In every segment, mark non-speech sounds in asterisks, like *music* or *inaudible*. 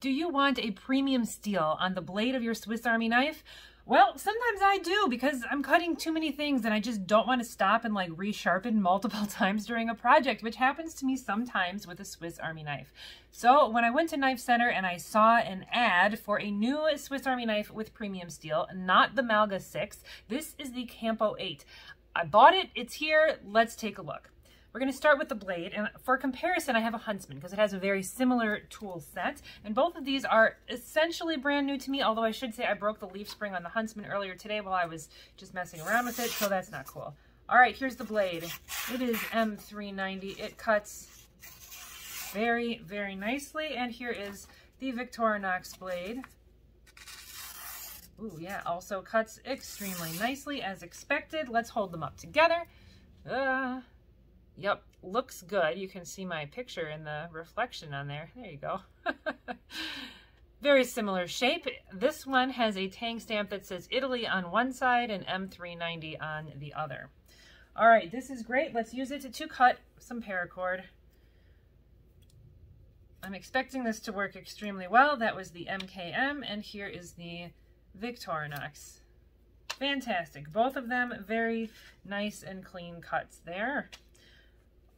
Do you want a premium steel on the blade of your Swiss Army knife? Well, sometimes I do because I'm cutting too many things and I just don't want to stop and like resharpen *laughs* multiple times during a project, which happens to me sometimes with a Swiss Army knife. So when I went to Knife Center and I saw an ad for a new Swiss Army knife with premium steel, not the Malga 6, this is the Campo 8. I bought it, it's here, let's take a look. We're going to start with the blade, and for comparison, I have a Huntsman because it has a very similar tool set, and both of these are essentially brand new to me, although I should say I broke the leaf spring on the Huntsman earlier today while I was just messing around with it, so that's not cool. All right, here's the blade. It is M390. It cuts very, very nicely, and here is the Victorinox blade. Ooh, yeah, also cuts extremely nicely as expected. Let's hold them up together. Uh, Yep, looks good. You can see my picture in the reflection on there. There you go. *laughs* Very similar shape. This one has a tang stamp that says Italy on one side and M390 on the other. All right, this is great. Let's use it to, to cut some paracord. I'm expecting this to work extremely well. That was the MKM, and here is the Victorinox. Fantastic. Both of them very nice and clean cuts there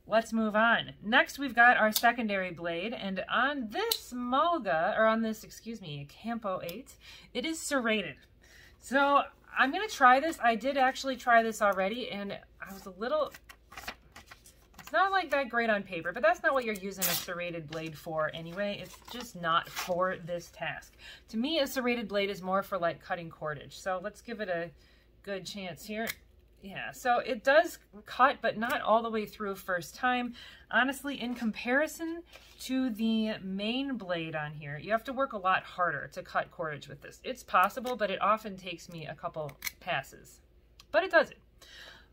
let's move on. Next, we've got our secondary blade, and on this Malga, or on this, excuse me, Campo 8, it is serrated. So I'm going to try this. I did actually try this already, and I was a little... It's not like that great on paper, but that's not what you're using a serrated blade for anyway. It's just not for this task. To me, a serrated blade is more for like cutting cordage. So let's give it a good chance here. Yeah, so it does cut, but not all the way through first time. Honestly, in comparison to the main blade on here, you have to work a lot harder to cut cordage with this. It's possible, but it often takes me a couple passes. But it does it.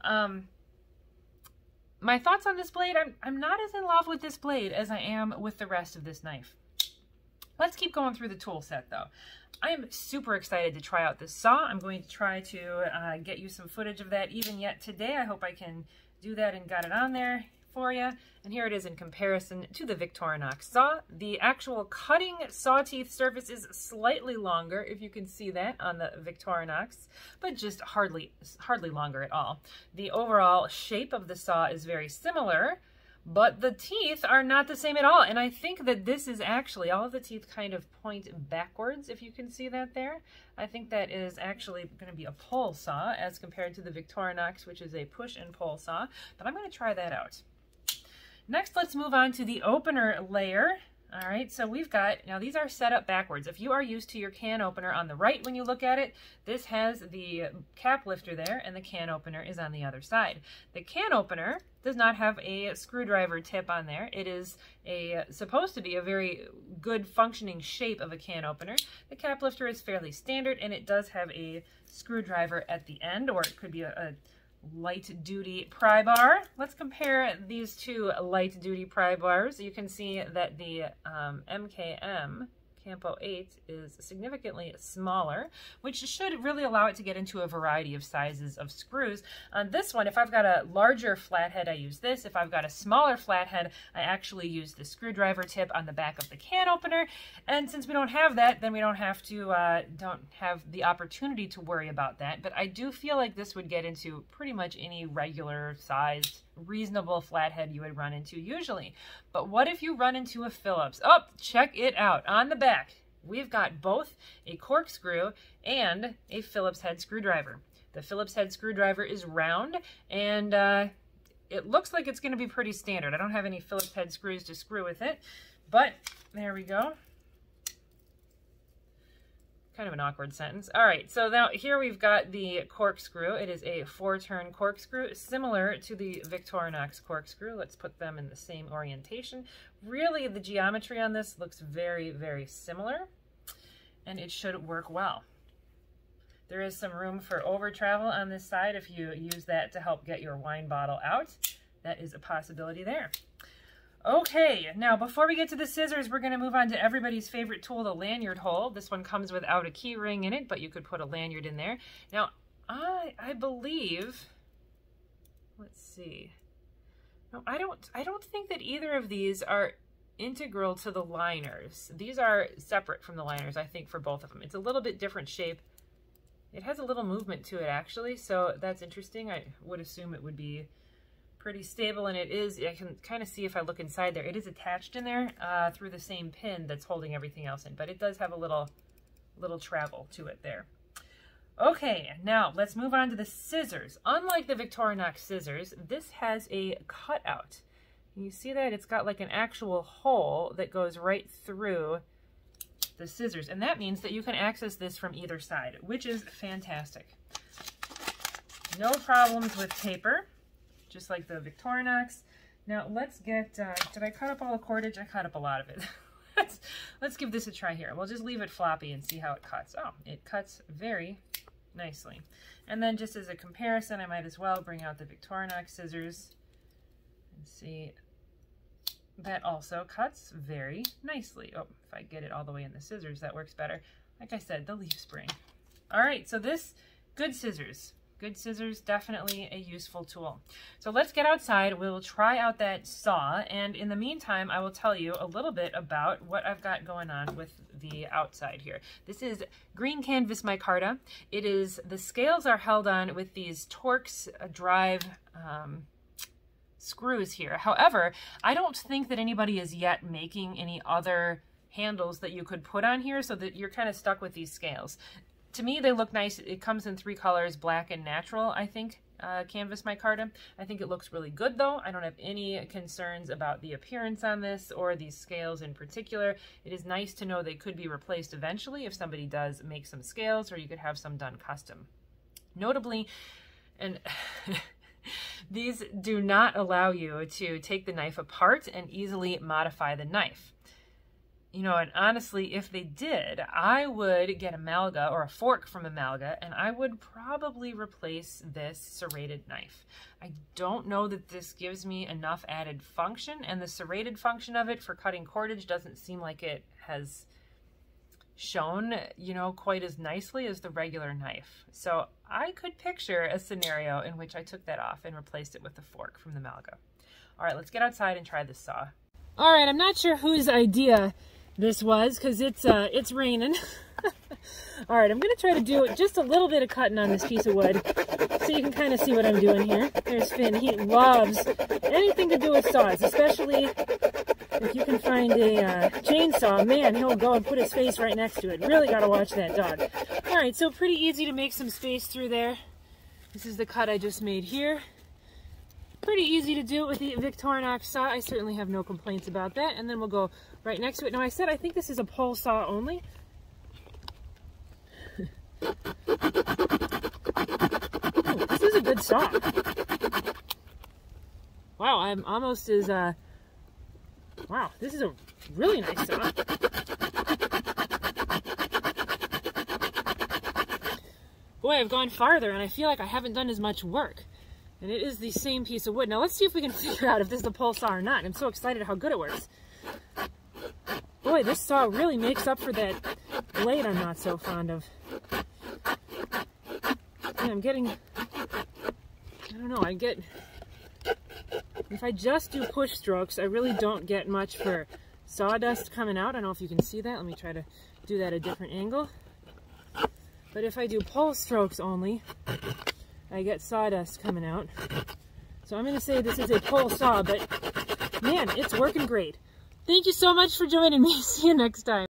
Um, my thoughts on this blade, I'm, I'm not as in love with this blade as I am with the rest of this knife. Let's keep going through the tool set though. I am super excited to try out this saw. I'm going to try to uh, get you some footage of that even yet today. I hope I can do that and got it on there for you. And here it is in comparison to the Victorinox saw. The actual cutting saw teeth surface is slightly longer, if you can see that on the Victorinox, but just hardly, hardly longer at all. The overall shape of the saw is very similar, but the teeth are not the same at all. And I think that this is actually, all of the teeth kind of point backwards, if you can see that there. I think that is actually going to be a pole saw as compared to the Victorinox, which is a push and pull saw. But I'm going to try that out. Next, let's move on to the opener layer. All right, so we've got, now these are set up backwards. If you are used to your can opener on the right when you look at it, this has the cap lifter there and the can opener is on the other side. The can opener does not have a screwdriver tip on there. It is a supposed to be a very good functioning shape of a can opener. The cap lifter is fairly standard and it does have a screwdriver at the end or it could be a, a light duty pry bar. Let's compare these two light duty pry bars. You can see that the um, MKM Campo 8 is significantly smaller, which should really allow it to get into a variety of sizes of screws. On this one, if I've got a larger flathead, I use this. If I've got a smaller flathead, I actually use the screwdriver tip on the back of the can opener. And since we don't have that, then we don't have to, uh, don't have the opportunity to worry about that. But I do feel like this would get into pretty much any regular sized reasonable flathead you would run into usually. But what if you run into a Phillips? Oh, check it out. On the back, we've got both a corkscrew and a Phillips head screwdriver. The Phillips head screwdriver is round and uh, it looks like it's going to be pretty standard. I don't have any Phillips head screws to screw with it, but there we go kind of an awkward sentence. All right, so now here we've got the corkscrew. It is a four-turn corkscrew, similar to the Victorinox corkscrew. Let's put them in the same orientation. Really, the geometry on this looks very, very similar, and it should work well. There is some room for over travel on this side if you use that to help get your wine bottle out. That is a possibility there. Okay, now before we get to the scissors, we're going to move on to everybody's favorite tool, the lanyard hole. This one comes without a key ring in it, but you could put a lanyard in there. Now, I I believe, let's see. No, I don't I don't think that either of these are integral to the liners. These are separate from the liners, I think, for both of them. It's a little bit different shape. It has a little movement to it, actually, so that's interesting. I would assume it would be pretty stable, and it is, I can kind of see if I look inside there, it is attached in there uh, through the same pin that's holding everything else in, but it does have a little, little travel to it there. Okay, now let's move on to the scissors. Unlike the Victorinox scissors, this has a cutout. You see that? It's got like an actual hole that goes right through the scissors. And that means that you can access this from either side, which is fantastic. No problems with taper, just like the Victorinox. Now let's get, uh, did I cut up all the cordage? I cut up a lot of it. *laughs* let's, let's give this a try here. We'll just leave it floppy and see how it cuts. Oh, it cuts very nicely. And then just as a comparison, I might as well bring out the Victorinox scissors and see that also cuts very nicely. Oh, if I get it all the way in the scissors, that works better. Like I said, the leaf spring. All right, so this, good scissors. Good scissors, definitely a useful tool. So let's get outside. We'll try out that saw. And in the meantime, I will tell you a little bit about what I've got going on with the outside here. This is green canvas micarta. It is, the scales are held on with these Torx drive um, screws here. However, I don't think that anybody is yet making any other handles that you could put on here so that you're kind of stuck with these scales to me, they look nice. It comes in three colors, black and natural, I think, uh, canvas micarta. I think it looks really good though. I don't have any concerns about the appearance on this or these scales in particular. It is nice to know they could be replaced eventually if somebody does make some scales or you could have some done custom. Notably, and *laughs* these do not allow you to take the knife apart and easily modify the knife you know, and honestly, if they did, I would get a Malga or a fork from a Malga, and I would probably replace this serrated knife. I don't know that this gives me enough added function, and the serrated function of it for cutting cordage doesn't seem like it has shown, you know, quite as nicely as the regular knife. So I could picture a scenario in which I took that off and replaced it with the fork from the Malga. All right, let's get outside and try this saw. All right, I'm not sure whose idea this was because it's uh, it's raining. *laughs* All right, I'm going to try to do just a little bit of cutting on this piece of wood so you can kind of see what I'm doing here. There's Finn. He loves anything to do with saws, especially if you can find a uh, chainsaw. Man, he'll go and put his face right next to it. Really got to watch that dog. All right, so pretty easy to make some space through there. This is the cut I just made here. Pretty easy to do with the Victorinox saw. I certainly have no complaints about that. And then we'll go right next to it. Now I said I think this is a pole saw only. oh, this is a good saw. Wow, I'm almost as, uh, wow, this is a really nice saw. Boy, I've gone farther and I feel like I haven't done as much work. And it is the same piece of wood. Now let's see if we can *laughs* figure out if this is a pole saw or not. I'm so excited how good it works. Boy, this saw really makes up for that blade I'm not so fond of. Yeah, I'm getting, I don't know, I get, if I just do push strokes, I really don't get much for sawdust coming out. I don't know if you can see that. Let me try to do that at a different angle. But if I do pull strokes only, I get sawdust coming out. So I'm going to say this is a pole saw, but man, it's working great. Thank you so much for joining me. *laughs* See you next time.